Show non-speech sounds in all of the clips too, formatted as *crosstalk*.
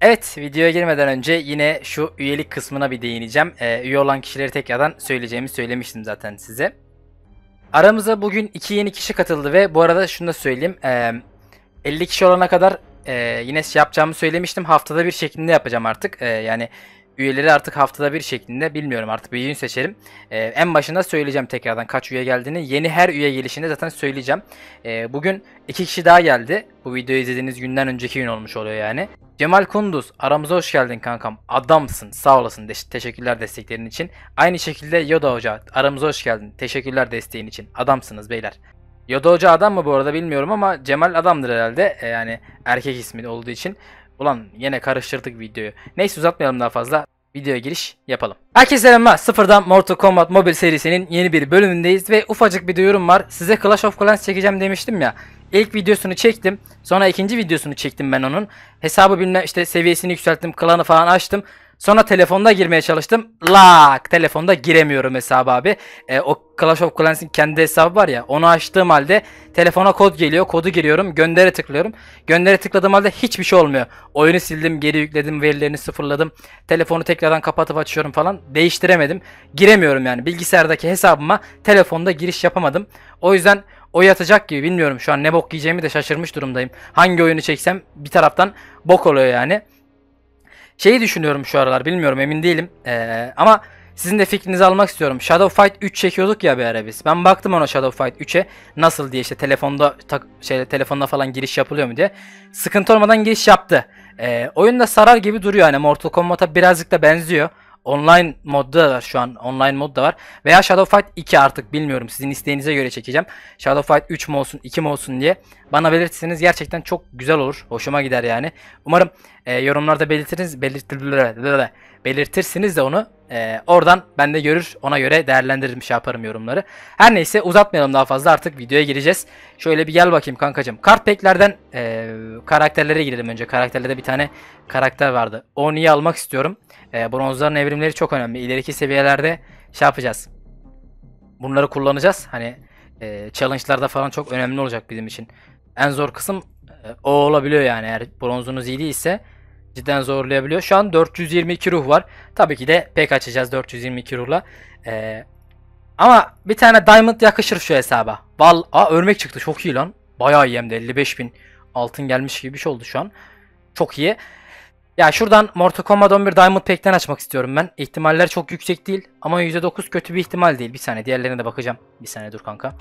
Evet videoya girmeden önce yine şu üyelik kısmına bir değineceğim. Ee, üye olan kişileri tekrardan söyleyeceğimi söylemiştim zaten size. Aramıza bugün iki yeni kişi katıldı ve bu arada şunu da söyleyeyim. Ee, 50 kişi olana kadar e, yine şey yapacağımı söylemiştim. Haftada bir şeklinde yapacağım artık. Ee, yani üyeleri artık haftada bir şeklinde bilmiyorum artık bir gün seçerim. Ee, en başında söyleyeceğim tekrardan kaç üye geldiğini. Yeni her üye gelişinde zaten söyleyeceğim. Ee, bugün iki kişi daha geldi. Bu videoyu izlediğiniz günden önceki gün olmuş oluyor yani. Cemal Kunduz aramıza hoş geldin kankam. Adamsın. Sağ olasın. De- teşekkürler desteklerin için. Aynı şekilde Yoda Hoca aramıza hoş geldin. Teşekkürler desteğin için. Adamsınız beyler. Yoda Hoca adam mı bu arada bilmiyorum ama Cemal adamdır herhalde. E, yani erkek ismi olduğu için. Ulan yine karıştırdık videoyu. Neyse uzatmayalım daha fazla. Videoya giriş yapalım. Herkese selamlar. Sıfırdan Mortal Kombat Mobile serisinin yeni bir bölümündeyiz ve ufacık bir duyurum var. Size Clash of Clans çekeceğim demiştim ya. İlk videosunu çektim. Sonra ikinci videosunu çektim ben onun. Hesabı bilmem işte seviyesini yükselttim. Klanı falan açtım. Sonra telefonda girmeye çalıştım. Lak telefonda giremiyorum hesabı abi. E, o Clash of Clans'in kendi hesabı var ya onu açtığım halde telefona kod geliyor. Kodu giriyorum. Göndere tıklıyorum. Göndere tıkladığım halde hiçbir şey olmuyor. Oyunu sildim, geri yükledim, verilerini sıfırladım. Telefonu tekrardan kapatıp açıyorum falan. Değiştiremedim. Giremiyorum yani. Bilgisayardaki hesabıma telefonda giriş yapamadım. O yüzden o yatacak gibi bilmiyorum şu an ne bok yiyeceğimi de şaşırmış durumdayım. Hangi oyunu çeksem bir taraftan bok oluyor yani. Şeyi düşünüyorum şu aralar bilmiyorum emin değilim. Ee, ama sizin de fikrinizi almak istiyorum. Shadow Fight 3 çekiyorduk ya bir ara biz. Ben baktım ona Shadow Fight 3'e nasıl diye işte telefonda tak, şey telefonda falan giriş yapılıyor mu diye. Sıkıntı olmadan giriş yaptı. Ee, oyunda sarar gibi duruyor hani Mortal Kombat'a birazcık da benziyor. Online modda da şu an online mod da var. Veya Shadow Fight 2 artık bilmiyorum sizin isteğinize göre çekeceğim. Shadow Fight 3 mü olsun 2 mi olsun diye. Bana belirtirseniz gerçekten çok güzel olur. Hoşuma gider yani. Umarım e, yorumlarda belirtiriz, belirtir, belirtirsiniz de onu. E, oradan ben de görür ona göre değerlendiririm şey yaparım yorumları. Her neyse uzatmayalım daha fazla artık videoya gireceğiz. Şöyle bir gel bakayım kankacım. Kart pack'lerden e, karakterlere girelim önce. Karakterlerde bir tane karakter vardı. Onu iyi almak istiyorum. E, bronzların evrimleri çok önemli. İleriki seviyelerde şey yapacağız. Bunları kullanacağız. Hani e, challenge'larda falan çok önemli olacak bizim için. En zor kısım e, o olabiliyor yani eğer bronzunuz iyi değilse cidden zorlayabiliyor. Şu an 422 ruh var. Tabii ki de pek açacağız 422 ruhla. E, ama bir tane diamond yakışır şu hesaba. Val, aa örmek çıktı çok iyi lan. Bayağı iyi hem de 55 bin altın gelmiş gibi bir şey oldu şu an. Çok iyi. Ya şuradan Mortal Kombat 11 Diamond Pack'ten açmak istiyorum ben. İhtimaller çok yüksek değil ama %9 kötü bir ihtimal değil. Bir saniye diğerlerine de bakacağım. Bir saniye dur kanka.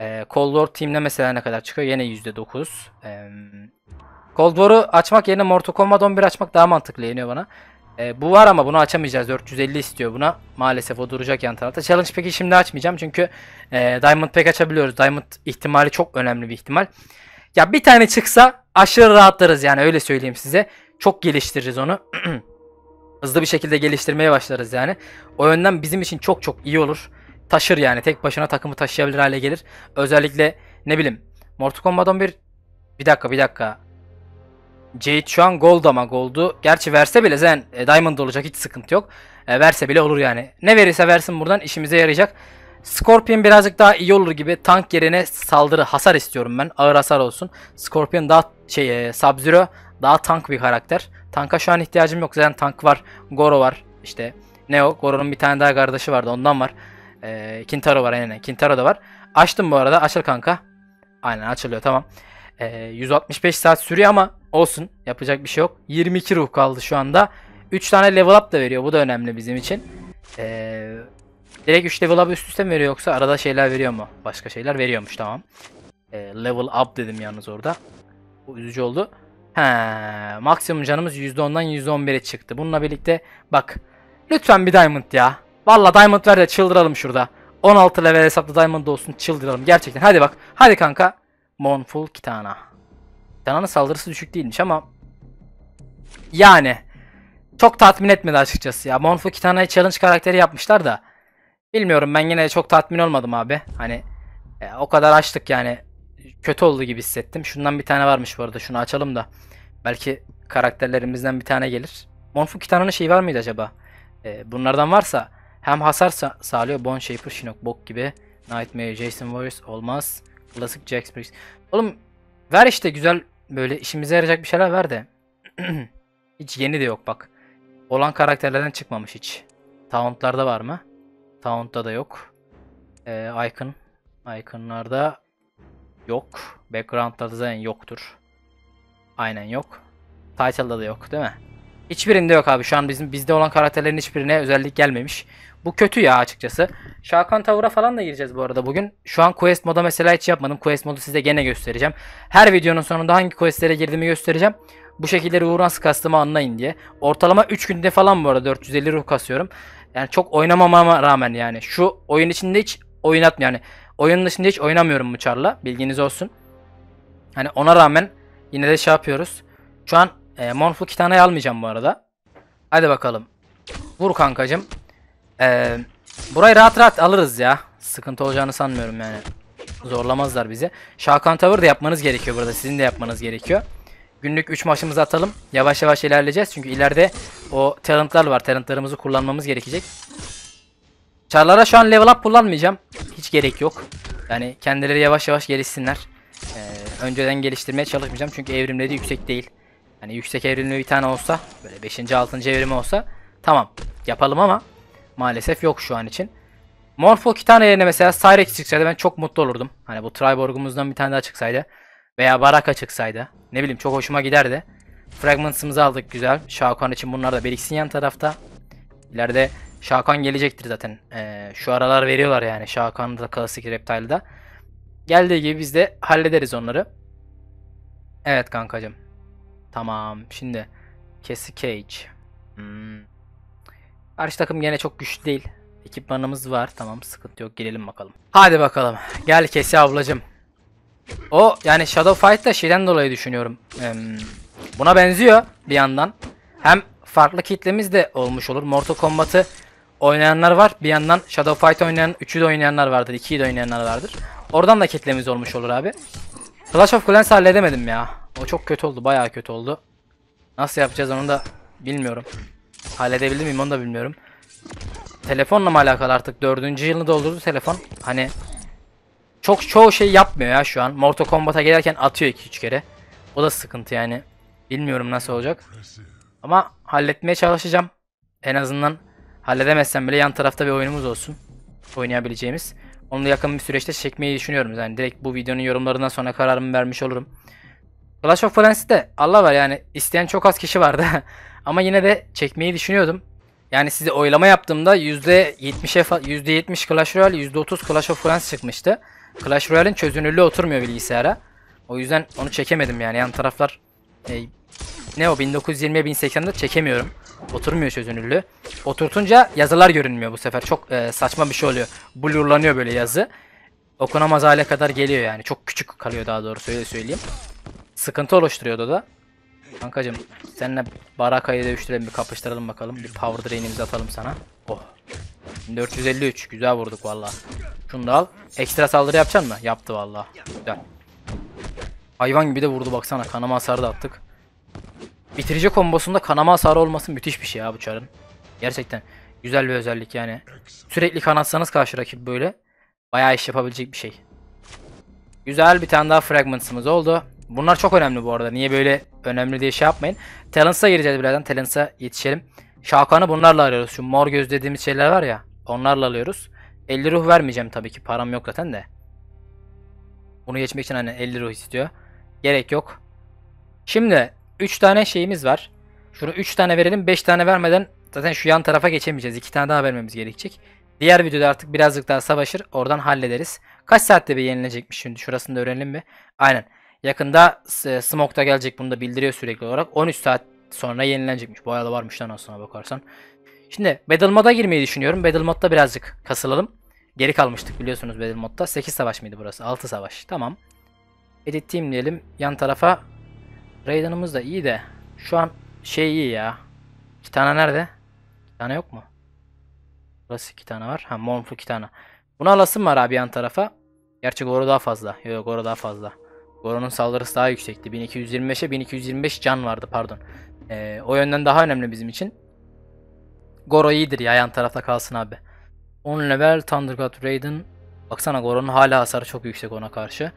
Ee, Cold War Team'de mesela ne kadar çıkıyor? Yine %9. Ee, Cold War'u açmak yerine Mortal Kombat 11 açmak daha mantıklı geliyor bana. Ee, bu var ama bunu açamayacağız. 450 istiyor buna. Maalesef o duracak yan tarafta. Challenge Pack'i şimdi açmayacağım çünkü e, Diamond Pack açabiliyoruz. Diamond ihtimali çok önemli bir ihtimal. Ya bir tane çıksa aşırı rahatlarız yani öyle söyleyeyim size. Çok geliştiririz onu. *clears throat* Hızlı bir şekilde geliştirmeye başlarız yani. O yönden bizim için çok çok iyi olur. Taşır yani tek başına takımı taşıyabilir hale gelir. Özellikle ne bileyim Mortal Kombat 11 bir dakika bir dakika. Jade şu an gold ama goldu. Gerçi verse bile zaten e, diamond olacak hiç sıkıntı yok. E, verse bile olur yani. Ne verirse versin buradan işimize yarayacak. Scorpion birazcık daha iyi olur gibi. Tank yerine saldırı hasar istiyorum ben. Ağır hasar olsun. Scorpion daha şey e, Sub-Zero daha tank bir karakter. Tanka şu an ihtiyacım yok. Zaten tank var. Goro var. İşte Neo. Goro'nun bir tane daha kardeşi vardı. Ondan var. E, Kintaro var aynen. Kintaro da var. Açtım bu arada. Açıl kanka. Aynen açılıyor tamam. E, 165 saat sürüyor ama olsun. Yapacak bir şey yok. 22 ruh kaldı şu anda. 3 tane level up da veriyor. Bu da önemli bizim için. Eee Direkt 3 level up üst üste mi veriyor yoksa arada şeyler veriyor mu? Başka şeyler veriyormuş tamam. E, level up dedim yalnız orada. Bu üzücü oldu. He, maksimum canımız %10'dan %11'e çıktı. Bununla birlikte bak lütfen bir diamond ya. Valla diamond ver de çıldıralım şurada. 16 level hesaplı diamond olsun çıldıralım gerçekten. Hadi bak. Hadi kanka. Monful Kitana. Kitana'nın saldırısı düşük değilmiş ama yani çok tatmin etmedi açıkçası ya. Monful Kitana'yı challenge karakteri yapmışlar da Bilmiyorum ben yine çok tatmin olmadım abi. Hani e, o kadar açtık yani. Kötü oldu gibi hissettim. Şundan bir tane varmış bu arada. Şunu açalım da. Belki karakterlerimizden bir tane gelir. Monfu Kitana'nın şeyi var mıydı acaba? E, bunlardan varsa hem hasar sa- sağlıyor. Bone Shaper, Shinnok, Bok gibi. Nightmare, Jason Warriors olmaz. Classic Jax Briggs. Oğlum ver işte güzel böyle işimize yarayacak bir şeyler ver de. *clears throat* Hiç yeni de yok bak. Olan karakterlerden çıkmamış hiç. Taunt'larda var mı? Taunt'ta da yok. Ee, icon. Icon'larda yok. Background'larda zaten yoktur. Aynen yok. Title'da da yok değil mi? Hiçbirinde yok abi. Şu an bizim bizde olan karakterlerin hiçbirine özellik gelmemiş. Bu kötü ya açıkçası. Şakan Tavur'a falan da gireceğiz bu arada bugün. Şu an quest moda mesela hiç yapmadım. Quest modu size gene göstereceğim. Her videonun sonunda hangi questlere girdiğimi göstereceğim. Bu şekilde ruh nasıl kastımı anlayın diye. Ortalama 3 günde falan bu arada 450 ruh kasıyorum. Yani çok oynamamama rağmen yani. Şu oyun içinde hiç oynatmıyor. Yani oyunun dışında hiç oynamıyorum bu çarla. Bilginiz olsun. Hani ona rağmen yine de şey yapıyoruz. Şu an e, Monful Kitana'yı almayacağım bu arada. Hadi bakalım. Vur kankacım. Ee, burayı rahat rahat alırız ya. Sıkıntı olacağını sanmıyorum yani. Zorlamazlar bizi. Şakan Tower da yapmanız gerekiyor burada. Sizin de yapmanız gerekiyor. Günlük 3 maçımızı atalım. Yavaş yavaş ilerleyeceğiz. Çünkü ileride o talentlar var. Talentlarımızı kullanmamız gerekecek. Çarlara şu an level up kullanmayacağım. Hiç gerek yok. Yani kendileri yavaş yavaş gelişsinler. Ee, önceden geliştirmeye çalışmayacağım. Çünkü evrimleri yüksek değil. Hani yüksek evrimli bir tane olsa böyle 5. 6. evrimi olsa tamam yapalım ama maalesef yok şu an için. Morpho iki tane yerine mesela Cyrex çıksaydı ben çok mutlu olurdum. Hani bu Triborg'umuzdan bir tane daha çıksaydı. Veya Baraka çıksaydı. Ne bileyim çok hoşuma giderdi. Fragments'ımızı aldık güzel. Şakan için bunlar da biriksin yan tarafta. İleride Şakan gelecektir zaten. Ee, şu aralar veriyorlar yani Şakan'da klasik Reptile'da. Geldiği gibi biz de hallederiz onları. Evet kankacım. Tamam. Şimdi Cassie Cage. Hmm. Karşı takım gene çok güçlü değil. Ekipmanımız var. Tamam sıkıntı yok. Gelelim bakalım. Hadi bakalım. Gel Cassie ablacım. O yani Shadow Fight da şeyden dolayı düşünüyorum. Em, buna benziyor bir yandan. Hem farklı kitlemiz de olmuş olur. Mortal Kombat'ı oynayanlar var. Bir yandan Shadow Fight oynayan, 3'ü de oynayanlar vardır, 2'yi de oynayanlar vardır. Oradan da kitlemiz olmuş olur abi. Clash of Clans halledemedim ya. O çok kötü oldu. Bayağı kötü oldu. Nasıl yapacağız onu da bilmiyorum. Halledebildim miyim onu da bilmiyorum. Telefonla mı alakalı artık? Dördüncü yılını doldurdu telefon. Hani çok çoğu şey yapmıyor ya şu an. Mortal Kombat'a gelirken atıyor 2-3 kere. O da sıkıntı yani. Bilmiyorum nasıl olacak. Ama halletmeye çalışacağım. En azından halledemezsem bile yan tarafta bir oyunumuz olsun. Oynayabileceğimiz. Onu yakın bir süreçte çekmeyi düşünüyorum. Yani direkt bu videonun yorumlarından sonra kararımı vermiş olurum. Clash of Clans'te Allah var yani isteyen çok az kişi vardı. *laughs* Ama yine de çekmeyi düşünüyordum. Yani size oylama yaptığımda %70'e fa- %70 Clash Royale, %30 Clash of Clans çıkmıştı. Clash Royale'in çözünürlüğü oturmuyor bilgisayara. O yüzden onu çekemedim yani yan taraflar e, ne o 1920'ye 1080'de çekemiyorum. Oturmuyor çözünürlüğü. Oturtunca yazılar görünmüyor bu sefer. Çok e, saçma bir şey oluyor. Blurlanıyor böyle yazı. Okunamaz hale kadar geliyor yani. Çok küçük kalıyor daha doğrusu öyle söyleyeyim. Sıkıntı oluşturuyordu da. Kankacım seninle Baraka'yı dövüştürelim bir kapıştıralım bakalım. Bir power drain'imizi atalım sana. Oh. 453 güzel vurduk valla. Şunu da al. Ekstra saldırı yapacaksın mı? Yaptı valla. Güzel. Hayvan gibi de vurdu baksana. Kanama hasarı da attık. Bitirici kombosunda kanama hasarı olması müthiş bir şey ya bu çarın. Gerçekten güzel bir özellik yani. Sürekli kanatsanız karşı rakip böyle bayağı iş yapabilecek bir şey. Güzel bir tane daha fragments'ımız oldu. Bunlar çok önemli bu arada. Niye böyle önemli diye şey yapmayın. Talents'a gireceğiz birazdan. Talents'a yetişelim. Şakan'ı bunlarla arıyoruz. Şu mor göz dediğimiz şeyler var ya. Onlarla alıyoruz. 50 ruh vermeyeceğim tabii ki. Param yok zaten de. Bunu geçmek için hani 50 ruh istiyor. Gerek yok. Şimdi 3 tane şeyimiz var. Şunu 3 tane verelim. 5 tane vermeden zaten şu yan tarafa geçemeyeceğiz. 2 tane daha vermemiz gerekecek. Diğer videoda artık birazcık daha savaşır. Oradan hallederiz. Kaç saatte bir yenilecekmiş şimdi? Şurasını da öğrenelim mi? Aynen. Yakında e, Smoke da gelecek. Bunu da bildiriyor sürekli olarak. 13 saat sonra yenilenecekmiş. Bu arada varmış lan aslına bakarsan. Şimdi Battle Mode'a girmeyi düşünüyorum. Battle Mode'da birazcık kasılalım. Geri kalmıştık biliyorsunuz Battle Mode'da. 8 savaş mıydı burası? 6 savaş. Tamam. Edit team diyelim. Yan tarafa Raiden'ımız da iyi de şu an şey iyi ya. İki tane nerede? İki tane yok mu? Burası iki tane var. Ha Monflu iki tane. Bunu alasım var abi yan tarafa. Gerçi Goro daha fazla. Yok Goro daha fazla. Goro'nun saldırısı daha yüksekti. 1225'e 1225 can vardı pardon. Ee, o yönden daha önemli bizim için. Goro iyidir ya yan tarafta kalsın abi. 10 level Thunder God Raiden. Baksana Goro'nun hala hasarı çok yüksek ona karşı.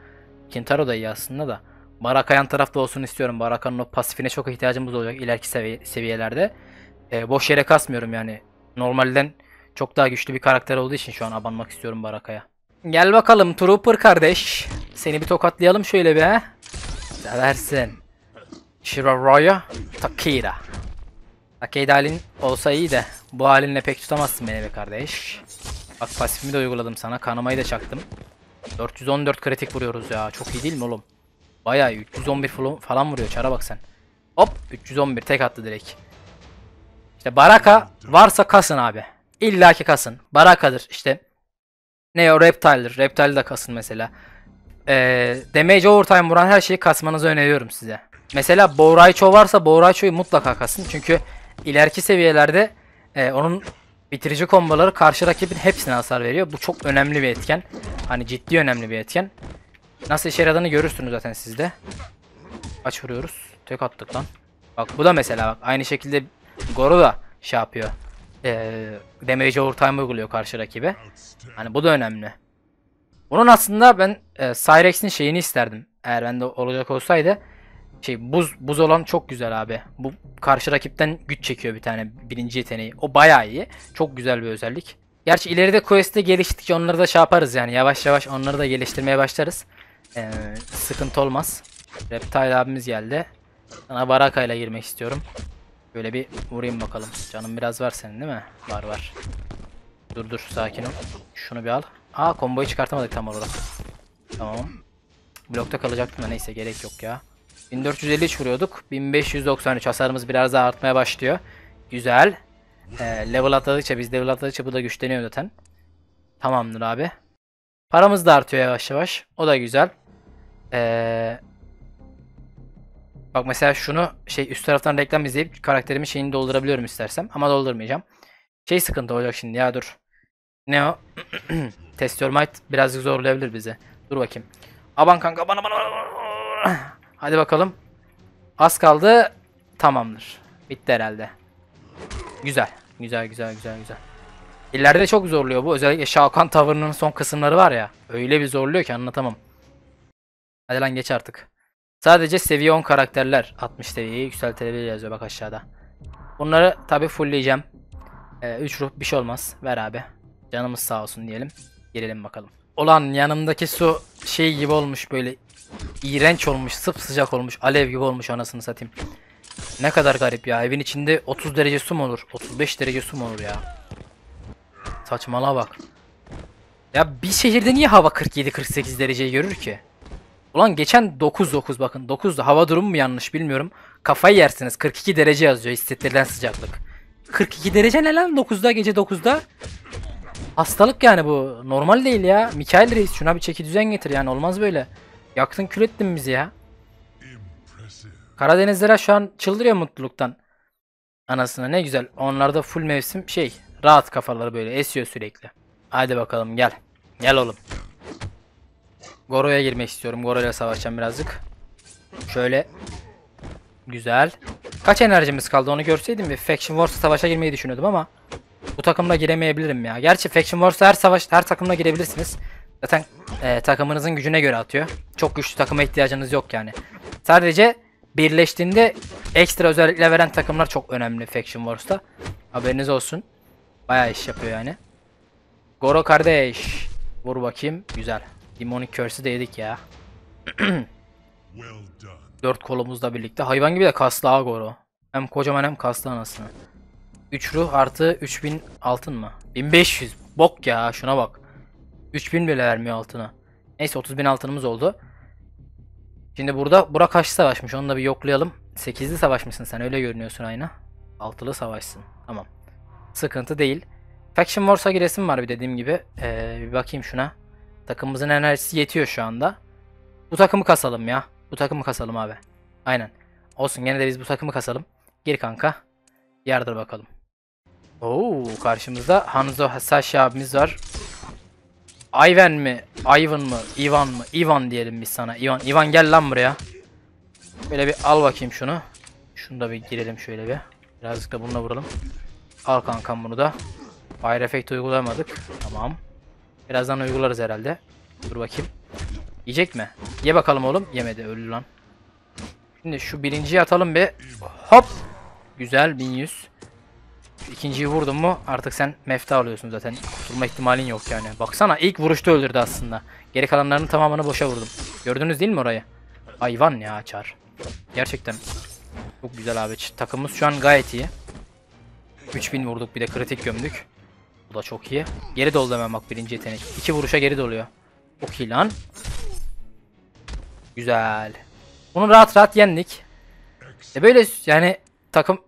Kintaro da iyi aslında da. Baraka yan tarafta olsun istiyorum. Baraka'nın o pasifine çok ihtiyacımız olacak ileriki seviye- seviyelerde. Ee, boş yere kasmıyorum yani. Normalden çok daha güçlü bir karakter olduğu için şu an abanmak istiyorum Baraka'ya. Gel bakalım Trooper kardeş. Seni bir tokatlayalım şöyle bir he. Seversin. Shiroroya Takeda. Takeda halin olsa iyi de bu halinle pek tutamazsın beni be kardeş. Bak pasifimi de uyguladım sana. Kanamayı da çaktım. 414 kritik vuruyoruz ya. Çok iyi değil mi oğlum? Bayağı iyi. 311 falan- falan vuruyor. Çara bak sen. Hop 311 tek attı direkt. İşte Baraka varsa kasın abi. İlla ki kasın. Baraka'dır işte. Ne o Reptile'dir. Reptile de kasın mesela. Ee, damage overtime vuran her şeyi kasmanızı öneriyorum size. Mesela Boraicho varsa Boraicho'yu mutlaka kasın. Çünkü ileriki seviyelerde e, onun bitirici komboları karşı rakibin hepsine hasar veriyor. Bu çok önemli bir etken. Hani ciddi önemli bir etken. Nasıl işe yaradığını görürsünüz zaten sizde. Kaç vuruyoruz? Tek attık lan. Bak bu da mesela bak aynı şekilde Goro da şey yapıyor. Ee, damage overtime uyguluyor karşı rakibe. Hani bu da önemli. Bunun aslında ben e, Cyrex'in şeyini isterdim. Eğer bende olacak olsaydı. Şey buz buz olan çok güzel abi. Bu karşı rakipten güç çekiyor bir tane birinci yeteneği. O bayağı iyi. Çok güzel bir özellik. Gerçi ileride quest'te geliştikçe onları da şey yaparız yani. Yavaş yavaş onları da geliştirmeye başlarız. Ee, sıkıntı olmaz. Reptile abimiz geldi. Sana Baraka ile girmek istiyorum. Böyle bir vurayım bakalım. Canım biraz var senin değil mi? Var var. Dur dur sakin ol. Şunu bir al. Aa komboyu çıkartamadık tam olarak. Tamam. Blokta kalacaktım da neyse gerek yok ya. 1453 vuruyorduk. 1593 hasarımız biraz daha artmaya başlıyor. Güzel. Ee, level atladıkça biz level atladıkça bu da güçleniyor zaten. Tamamdır abi. Paramız da artıyor yavaş yavaş. O da güzel. Ee, bak mesela şunu şey üst taraftan reklam izleyip karakterimin şeyini doldurabiliyorum istersem. Ama doldurmayacağım. Şey sıkıntı olacak şimdi ya dur. Ne o? *clears throat* Test Your Might birazcık zorlayabilir bizi. Dur bakayım. Aban kanka bana bana. Hadi bakalım. Az kaldı. Tamamdır. Bitti herhalde. Güzel. Güzel güzel güzel güzel. İleride çok zorluyor bu. Özellikle Şakan tavırının son kısımları var ya. Öyle bir zorluyor ki anlatamam. Hadi lan geç artık. Sadece seviye 10 karakterler 60 seviyeyi yükseltilebilir yazıyor bak aşağıda. Bunları tabi fullleyeceğim. 3 ruh bir şey olmaz. Ver abi. Canımız sağ olsun diyelim. Girelim bakalım. Ulan yanımdaki su şey gibi olmuş böyle iğrenç olmuş, sıcak olmuş, alev gibi olmuş anasını satayım. Ne kadar garip ya. Evin içinde 30 derece su mu olur? 35 derece su mu olur ya? Saçmalığa bak. Ya bir şehirde niye hava 47-48 dereceyi görür ki? Ulan geçen 9-9 bakın 9'da hava durumu mu yanlış bilmiyorum. Kafayı yersiniz 42 derece yazıyor hissettirilen sıcaklık. 42 derece ne lan 9'da gece 9'da? Hastalık yani bu. Normal değil ya. Mikail Reis şuna bir çeki düzen getir yani olmaz böyle. Yaktın kül ettin bizi ya. Karadenizlere şu an çıldırıyor mutluluktan. Anasına ne güzel. Onlarda full mevsim şey. Rahat kafaları böyle esiyor sürekli. Hadi bakalım gel. Gel oğlum. Goro'ya girmek istiyorum. Goro ile savaşacağım birazcık. Şöyle. Güzel. Kaç enerjimiz kaldı onu görseydim Faction Wars'a savaşa girmeyi düşünüyordum ama bu takımla giremeyebilirim ya. Gerçi Faction Wars'a her savaş her takımla girebilirsiniz. Zaten e, takımınızın gücüne göre atıyor. Çok güçlü takıma ihtiyacınız yok yani. Sadece birleştiğinde ekstra özellikler veren takımlar çok önemli Faction Wars'ta. Haberiniz olsun. Bayağı iş yapıyor yani. Goro kardeş. Vur bakayım. Güzel. Demonic Curse'ü de yedik ya. Dört kolumuzla birlikte. Hayvan gibi de kaslı ha Goro. Hem kocaman hem kaslı anasını. 3 ruh artı 3000 altın mı? 1500. Bok ya şuna bak. 3000 bile vermiyor altına. Neyse 30.000 altınımız oldu. Şimdi burada Burak kaç savaşmış onu da bir yoklayalım. 8'li savaşmışsın sen öyle görünüyorsun aynı. Altılı savaşsın. Tamam. Sıkıntı değil. Faction Wars'a giresim var bir dediğim gibi. Ee, bir bakayım şuna. Takımımızın enerjisi yetiyor şu anda. Bu takımı kasalım ya. Bu takımı kasalım abi. Aynen. Olsun gene de biz bu takımı kasalım. Gir kanka. Yardır bakalım. Oo karşımızda Hanzo Hasashi abimiz var. Ivan mi? Ivan mı? Ivan mı? Ivan diyelim biz sana. Ivan, Ivan gel lan buraya. Böyle bir al bakayım şunu. Şunu da bir girelim şöyle bir. Birazcık da bununla vuralım. Al kankam bunu da. Fire Effect uygulamadık. Tamam. Birazdan uygularız herhalde. Dur bakayım. Yiyecek mi? Ye bakalım oğlum. Yemedi ölü lan. Şimdi şu birinciyi atalım bir. Hop. Güzel 1100. İkinciyi vurdun mu artık sen mefta alıyorsun zaten. Kurtulma ihtimalin yok yani. Baksana ilk vuruşta öldürdü aslında. Geri kalanlarının tamamını boşa vurdum. Gördünüz değil mi orayı? Hayvan ya Çar. Gerçekten çok güzel abi. Takımımız şu an gayet iyi. 3000 vurduk bir de kritik gömdük. Bu da çok iyi. Geri doldu hemen bak birinci yetenek. İki vuruşa geri doluyor. Çok iyi lan. Güzel. Bunu rahat rahat yendik. E böyle yani takım...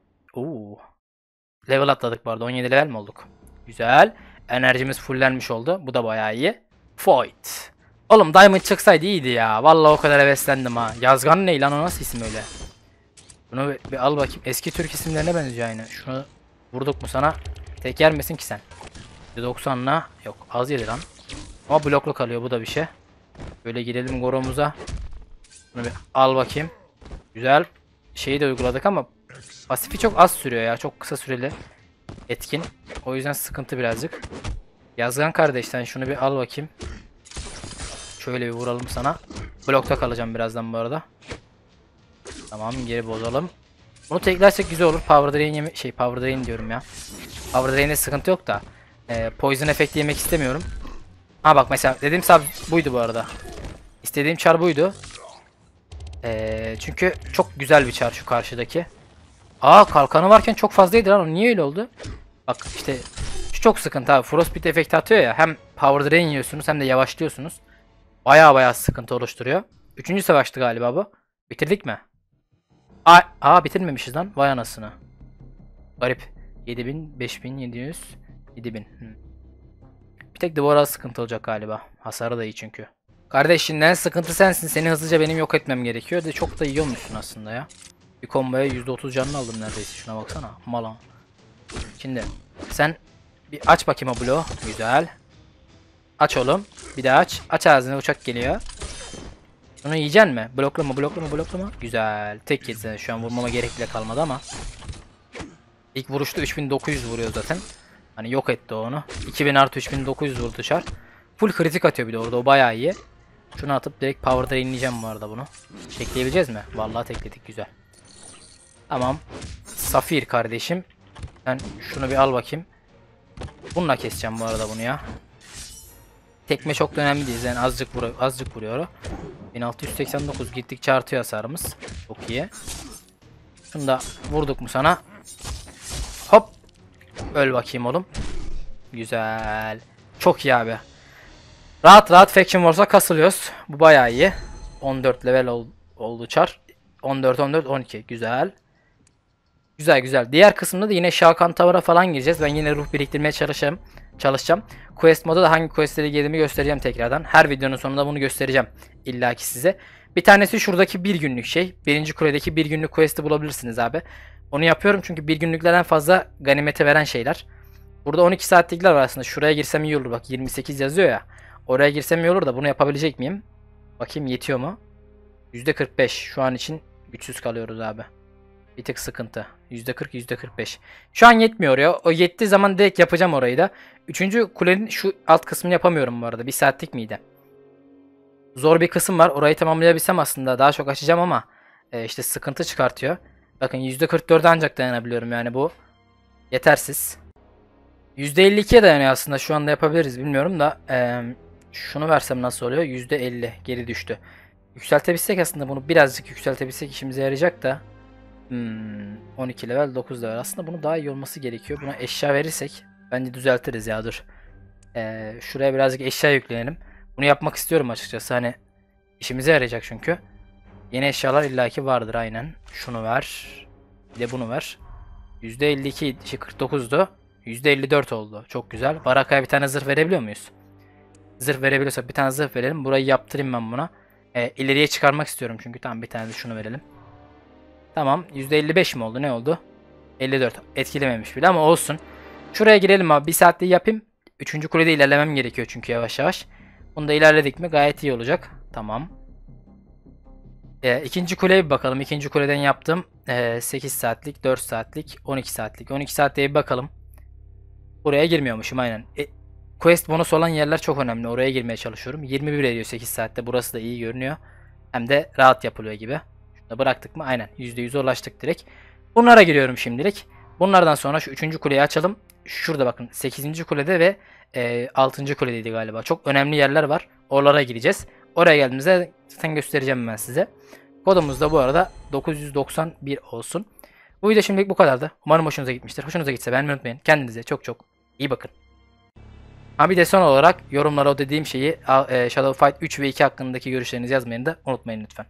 Level atladık bu arada. 17 level mi olduk? Güzel. Enerjimiz fullenmiş oldu. Bu da bayağı iyi. Fight. Oğlum Diamond çıksaydı iyiydi ya. Vallahi o kadar heveslendim ha. Yazgan ne lan o nasıl isim öyle? Bunu bir, bir al bakayım. Eski Türk isimlerine benziyor aynı. Şunu vurduk mu sana? Tek misin ki sen? 90'la yok az yedi lan. Ama bloklu kalıyor bu da bir şey. Böyle girelim Goro'muza. Bunu bir al bakayım. Güzel. Şeyi de uyguladık ama pasifi çok az sürüyor ya. Çok kısa süreli etkin. O yüzden sıkıntı birazcık. Yazgan kardeş sen şunu bir al bakayım. Şöyle bir vuralım sana. Blokta kalacağım birazdan bu arada. Tamam geri bozalım. Bunu teklersek güzel olur. Power Drain şey Power Drain diyorum ya. Power Drain'de sıkıntı yok da. E, poison efekti yemek istemiyorum. Ha bak mesela dediğim sab buydu bu arada. İstediğim çar buydu. E, çünkü çok güzel bir çar şu karşıdaki. Aa kalkanı varken çok fazlaydı lan o niye öyle oldu? Bak işte şu çok sıkıntı abi. Frostbite efekti atıyor ya. Hem Power Drain yiyorsunuz hem de yavaşlıyorsunuz. Baya baya sıkıntı oluşturuyor. Üçüncü savaştı galiba bu. Bitirdik mi? Aa, aa bitirmemişiz lan. Vay anasını. Garip. 7000, 5700, 7000. Hı. Bir tek duvara sıkıntı olacak galiba. Hasarı da iyi çünkü. Kardeşinden sıkıntı sensin. Seni hızlıca benim yok etmem gerekiyor. De çok da yiyormuşsun aslında ya. Bir komboya %30 canını aldım neredeyse. Şuna baksana. Malan. Şimdi sen bir aç bakayım o bloğu. Güzel. Aç oğlum. Bir daha aç. Aç ağzını uçak geliyor. Bunu yiyeceksin mi? Bloklama bloklama bloklama. Güzel. Tek yedi şu an vurmama gerek bile kalmadı ama. İlk vuruşta 3900 vuruyor zaten. Hani yok etti onu. 2000 artı 3900 vurdu çar. Full kritik atıyor bir de orada o bayağı iyi. Şunu atıp direkt power drainleyeceğim bu arada bunu. Tekleyebileceğiz mi? Vallahi tekledik güzel. Tamam. Safir kardeşim. Sen şunu bir al bakayım. Bununla keseceğim bu arada bunu ya. Tekme çok önemli değil. Yani azıcık vuruyor, azıcık vuruyor. o. 1689 gittikçe artıyor hasarımız. Çok iyi. Şunu da vurduk mu sana? Hop. Öl bakayım oğlum. Güzel. Çok iyi abi. Rahat rahat Faction Wars'a kasılıyoruz. Bu bayağı iyi. 14 level ol, oldu çar. 14 14 12 güzel. Güzel güzel. Diğer kısımda da yine Şakan Tower'a falan gireceğiz. Ben yine ruh biriktirmeye çalışacağım. Çalışacağım. Quest moda da hangi questleri girdiğimi göstereceğim tekrardan. Her videonun sonunda bunu göstereceğim illaki size. Bir tanesi şuradaki bir günlük şey. Birinci kuledeki bir günlük quest'i bulabilirsiniz abi. Onu yapıyorum çünkü bir günlüklerden fazla ganimete veren şeyler. Burada 12 saatlikler var aslında. Şuraya girsem iyi olur. Bak 28 yazıyor ya. Oraya girsem iyi olur da bunu yapabilecek miyim? Bakayım yetiyor mu? %45. Şu an için güçsüz kalıyoruz abi. Bir tık sıkıntı. %40 %45. Şu an yetmiyor ya. O yettiği zaman direkt yapacağım orayı da. Üçüncü kulenin şu alt kısmını yapamıyorum bu arada. Bir saatlik miydi? Zor bir kısım var. Orayı tamamlayabilsem aslında daha çok açacağım ama e, işte sıkıntı çıkartıyor. Bakın %44'e ancak dayanabiliyorum yani bu yetersiz. %52'ye dayanıyor aslında şu anda yapabiliriz bilmiyorum da e, şunu versem nasıl oluyor? %50 geri düştü. Yükseltebilsek aslında bunu birazcık yükseltebilsek işimize yarayacak da. Hmm, 12 level 9 level. Aslında bunu daha iyi olması gerekiyor. Buna eşya verirsek bence düzeltiriz ya dur. Ee, şuraya birazcık eşya yükleyelim. Bunu yapmak istiyorum açıkçası. Hani işimize yarayacak çünkü. Yeni eşyalar illaki vardır aynen. Şunu ver. Bir de bunu ver. %52 şey 49'du. %54 oldu. Çok güzel. Barakaya bir tane zırh verebiliyor muyuz? Zırh verebiliyorsak bir tane zırh verelim. Burayı yaptırayım ben buna. Ee, ileriye çıkarmak istiyorum çünkü. Tamam bir tane de şunu verelim. Tamam. %55 mi oldu? Ne oldu? 54. Etkilememiş bile ama olsun. Şuraya girelim abi. Bir saatte yapayım. Üçüncü kulede ilerlemem gerekiyor çünkü yavaş yavaş. Bunu da ilerledik mi gayet iyi olacak. Tamam. Ee, ikinci kuleye bir bakalım. İkinci kuleden yaptım. Ee, 8 saatlik, 4 saatlik, 12 saatlik. 12 saatte bir bakalım. Buraya girmiyormuşum aynen. E, quest bonus olan yerler çok önemli. Oraya girmeye çalışıyorum. 21 ediyor 8 saatte. Burası da iyi görünüyor. Hem de rahat yapılıyor gibi. Bıraktık mı? Aynen %100'e ulaştık direkt. Bunlara giriyorum şimdilik. Bunlardan sonra şu 3. kuleyi açalım. Şurada bakın 8. kulede ve e, 6. kuledeydi galiba. Çok önemli yerler var. Oralara gireceğiz. Oraya geldiğimizde zaten göstereceğim ben size. Kodumuz da bu arada 991 olsun. Bu video şimdilik bu kadardı. Umarım hoşunuza gitmiştir. Hoşunuza gitse beğenmeyi unutmayın. Kendinize çok çok iyi bakın. Ha bir de son olarak yorumlara o dediğim şeyi e, Shadow Fight 3 ve 2 hakkındaki görüşlerinizi yazmayı da unutmayın lütfen.